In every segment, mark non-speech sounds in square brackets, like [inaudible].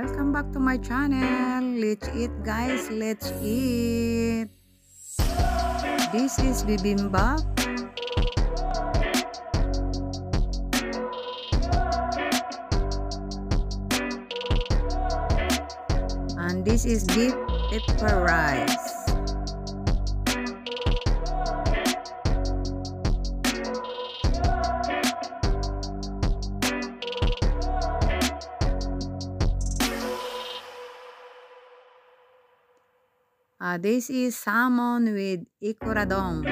Welcome back to my channel. Let's eat guys. Let's eat. This is bibimbap. And this is beef pepper rice. Uh, this is salmon with ikuradong.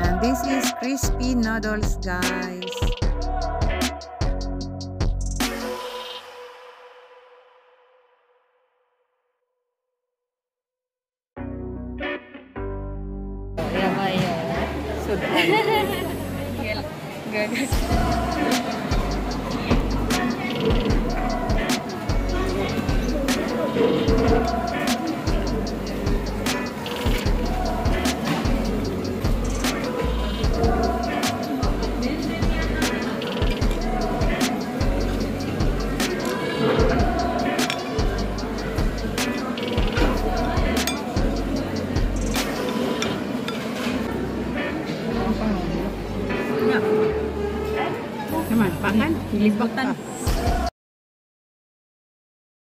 And this is crispy noodles, guys. Yang [laughs] [laughs] Pak Pak kan? Pilih Pak